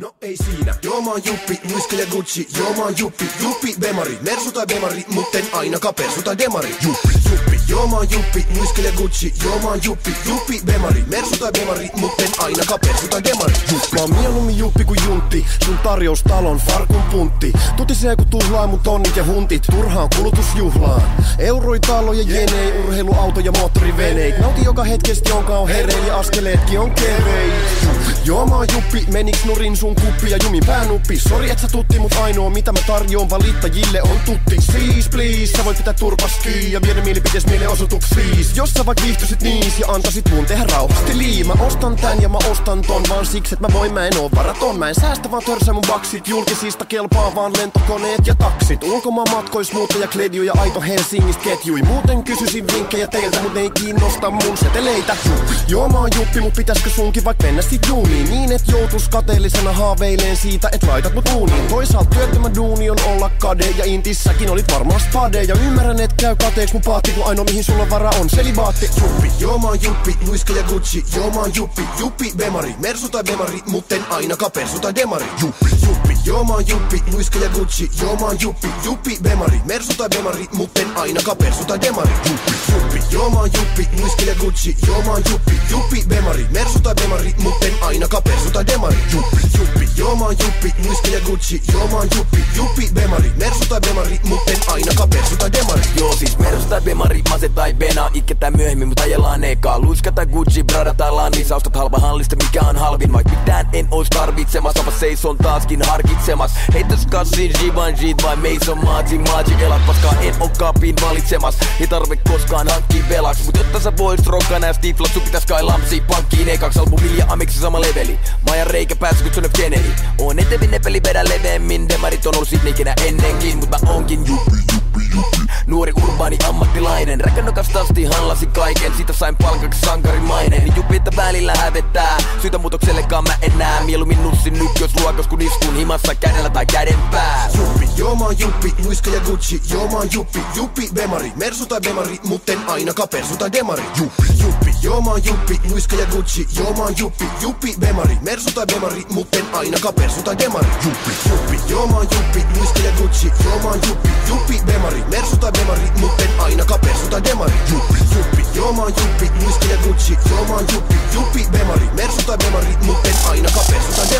No ei siinä. Joo mä oon Juppi, Muiska ja Gucci. Joo mä oon Juppi, Juppi Bemari. Mersu tai Bemari, mutten aina kapersu tai Demari. Juppi, Juppi. Joo mä oon Juppi, Muiska ja Gucci. Joo mä oon Juppi, Juppi Bemari. Mersu tai Bemari, mutten aina kapersu tai Demari. Juppi. Mä oon mieluummin Juppi kuin Juntti. Sun tarjous talon farkun puntti. Tutisee kun tuhlaa mun tonnit ja huntit. Turhaan kulutusjuhlaan. Euroi taloja, jenei, urheiluauto ja moottoriveneet. Nauti joka hetkestä, jonka on herein ja askeleetkin on keveit. Joo mä oon Juppi, meniks nurin sun kuppi ja jumin päänuppi Sori et sä tutti, mut ainoa mitä mä tarjoan. Valittajille on tutti. Siis please, sä voit pitää turpas kiinni ja viedä mielipitees mielenosoituksiis. Jos sä vaik viihtyisit niis ja antaisit mun tehdä rauhasti lii Mä ostan tän ja mä ostan ton. Vaan siksi et mä voin, mä en oo varaton. Mä en säästä vaan törsää mun baksit, julkisista kelpaa vaan lentokoneet ja taksit. Ulkomaan matkois ja kledju ja aito Helsingistä ketjui. Muuten kysyisin vinkkejä teiltä, mut ei kiinnosta mun seteleitä. Joo mä oon Juppi, mut pitäisikö sunkin vaik mennä sit juuniin Niin et joutus kateellisena haaveileen siitä, et laitat mut uuniin. Toisaalta työttömän duuni on olla kade ja intissäkin olit varmaan spade. Ja ymmärrän et käy kateeks mun paatti, kun ainoa mihin sulla vara on selibaatti. Juppi, joo mä oon Juppi, Luiska ja Gucci, joo mä oon Juppi, Juppi Bemari, Mersu tai Bemari, mutten aina kapersu tai Demari. Juppi, Juppi, joo mä oon Juppi, Luiska ja Gucci, joo mä oon Juppi, Juppi Bemari, Mersu tai Bemari, mutten aina kapersu tai Demari. Juppi, Juppi, joo mä oon Juppi, Luiska ja Gucci, joo mä oon Juppi, Juppi Bemari, Mersu tai Bemari, mutten aina kapersu tai Demari. Juppi, oon Juppi, Muiska ja Gucci, joo mä oon Juppi, Juppi Bemari, Mersu tai Bemari, mutten aina kapersu tai Demari. Joo siis Mersu tai Bemari, Mase tai Bena, itketään myöhemmin, mutta ajellaan ekaa Luiska tai Gucci, Brada tai Landi, sä ostat halpa hallista, mikä on halvin. Vaik mitään en ois tarvitsemas, apa seison taaskin harkitsemas. Heittäs kassiin Givenchy vai Mason Martin, Martin elät paskaa, en oo kaapin valitsemas. Ei tarvi koskaan hankkii velaks, mut jotta sä vois rokkaa nää stiflat, sun pitäis kai lampsii pankkiin. Ekaks albumilla ja sama leveli. Maja reikä päässä, kun. Kennedy On etevin ne peli vedä leveemmin, demarit on ollut sit ikinä ennenkin Mut mä onkin juppi, juppi, juppi Nuori urbaani ammattilainen, rakennokas tasti hallasi kaiken. Siitä sain palkaksi sankarimainen, niin juppi, että välillä hävettää. Syytä muutoksellekaan mä en näe, mieluummin nussin nyt jos ruokas kun istun himassa kädellä tai käden pää. Juppi, joo mä oon Juppi, Luiska ja Gucci, joo mä oon Juppi, Juppi Bemari, Mersu tai Bemari, mutten aina kapersu tai Demari. Juppi, Juppi, joo mä oon Juppi, Luiska ja Gucci, joo mä oon Juppi, Juppi Bemari, Mersu tai Bemari, mutten aina kapersu tai Demari Juppi, Juppi, joo mä oon Juppi, Luiska ja Gucci, joo mä oon Juppi, Juppi Bemari, Mersu tai Bemari, mutten aina kapersu tai Demari. Juppi, Juppi, joo mä oon Juppi, Luiska ja Gucci, joo mä oon Juppi, Juppi Bemari, Mersu tai Bemari, mutten aina kapersu tai Demari